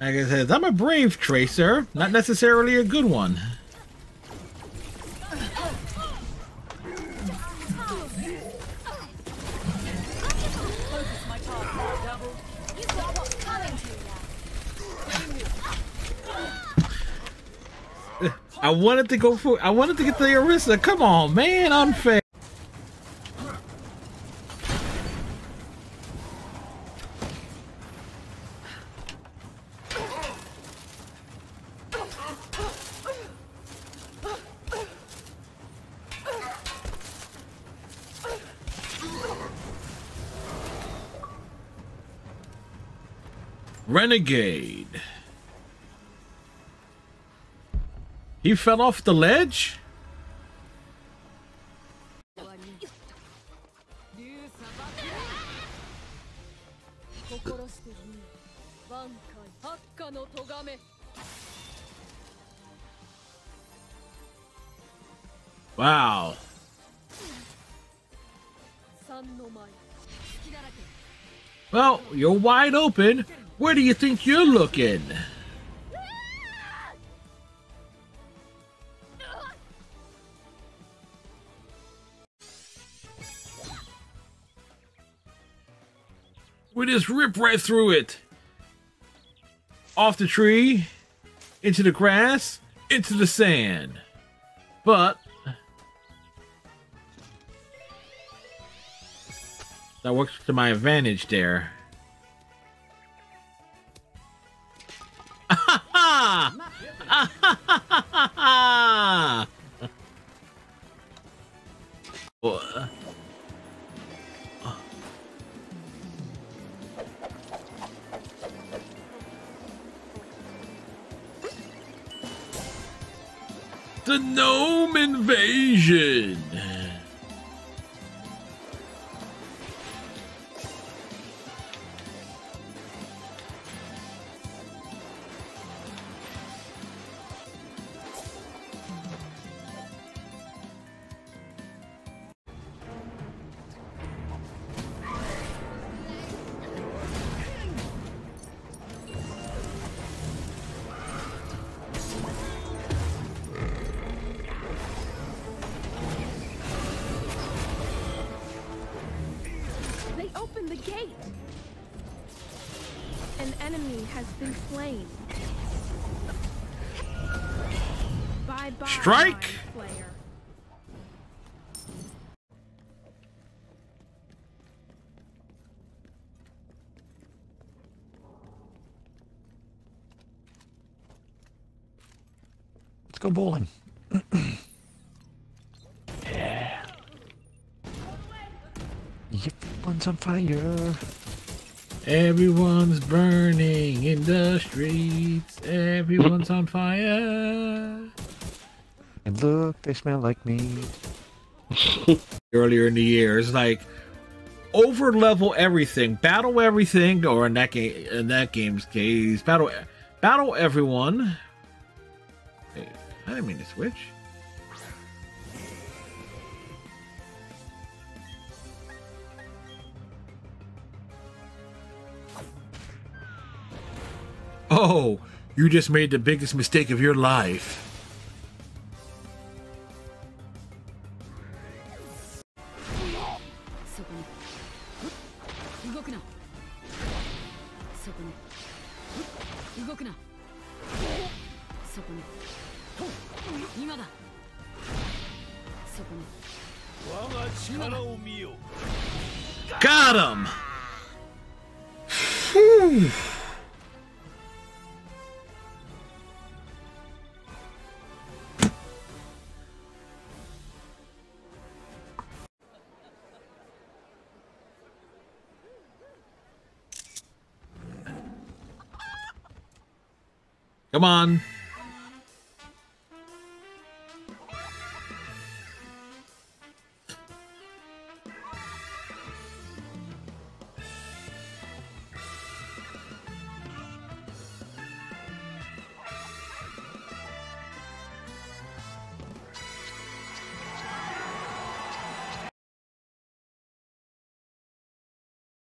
Like I said, I'm a brave tracer, not necessarily a good one. I wanted to go for. I wanted to get the Orisa. Come on, man, unfair. Renegade. He fell off the ledge? Wow. Well, you're wide open. Where do you think you're looking? We just rip right through it. Off the tree, into the grass, into the sand. But that works to my advantage there. The gnome invasion! Strike! Player. Let's go bowling. Everyone's on fire. Everyone's burning in the streets. Everyone's on fire. And look, they smell like me. Earlier in the year, it's like over level everything, battle everything, or in that game, in that game's case, battle, battle everyone. I didn't mean to switch. Oh, you just made the biggest mistake of your life. Got him! Come on.